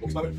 Ok, Babel.